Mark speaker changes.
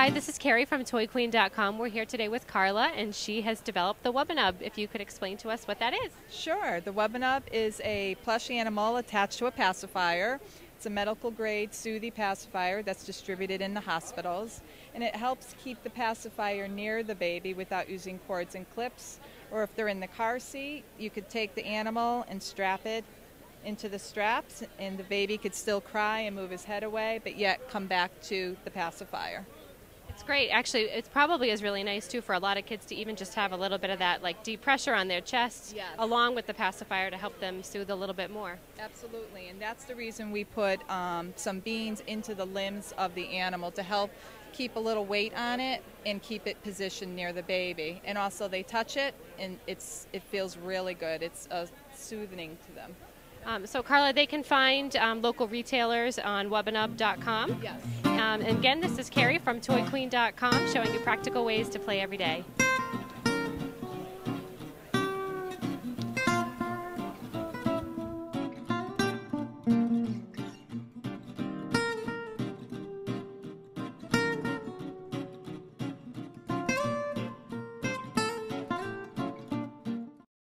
Speaker 1: Hi, this is Keri from ToyQueen.com. We're here today with Carla, and she has developed the Wubbanub. If you could explain to us what that is.
Speaker 2: Sure. The Wubbanub is a plush animal attached to a pacifier. It's a medical grade Soothie pacifier that's distributed in the hospitals, and it helps keep the pacifier near the baby without using cords and clips. Or if they're in the car seat, you could take the animal and strap it into the straps, and the baby could still cry and move his head away, but yet come back to the pacifier.
Speaker 1: It's great. Actually, it probably is really nice too for a lot of kids to even just have a little bit of that like deep pressure on their chest,
Speaker 2: Yes.
Speaker 1: along with the pacifier to help them soothe a little bit more.
Speaker 2: Absolutely, and that's the reason we put um, some beans into the limbs of the animal to help keep a little weight on it and keep it positioned near the baby. And also, they touch it, and it's it feels really good. It's uh, soothing to them.
Speaker 1: Um, so, Carla, they can find um, local retailers on wubbanub.com.
Speaker 2: Yes.
Speaker 1: Um, and again, this is Keri from ToyQueen.com showing you practical ways to play every day.